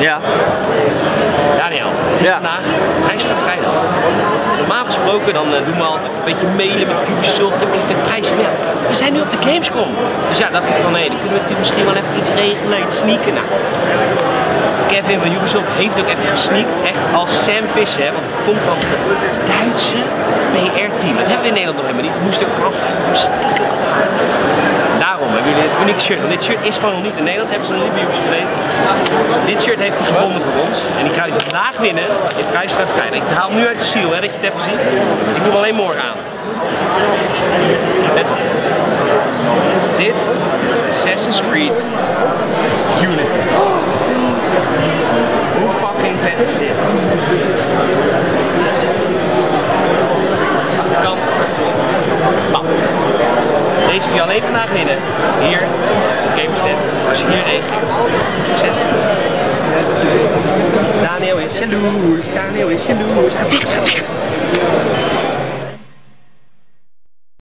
ja. Daniel, het is Ja. vandaag prijsvrij vrijdag. Normaal gesproken dan eh, doen we altijd een beetje mailen met Ubisoft en even prijzen. Maar ja, we zijn nu op de Gamescom. Dus ja, dacht ik van nee, dan kunnen we natuurlijk misschien wel even iets regelen, iets sneaken. Nou, Kevin van Ubisoft heeft ook even gesneakt, echt als Sam Fisher, hè, want het komt van het Duitse PR-team. Dat hebben we in Nederland nog helemaal niet. Dat moest vanaf stiekem gedaan. Dit unieke shirt. Want dit shirt is gewoon nog niet in Nederland. Hebben ze nog niet bij gedaan. Dit shirt heeft hij gevonden voor ons. En die gaat hij vandaag winnen in prijsvrij vrijdag. Ik haal hem nu uit de seal, hè, dat je het even ziet. Ik doe hem alleen morgen aan. Let op. Dit, Assassin's Creed Unity. Deze kun je alleen vandaag winnen. Hier, op Gamersnet. Als je hier reageert. Succes. Daniel is jaloers. Daniel is jaloers. Ga dicht.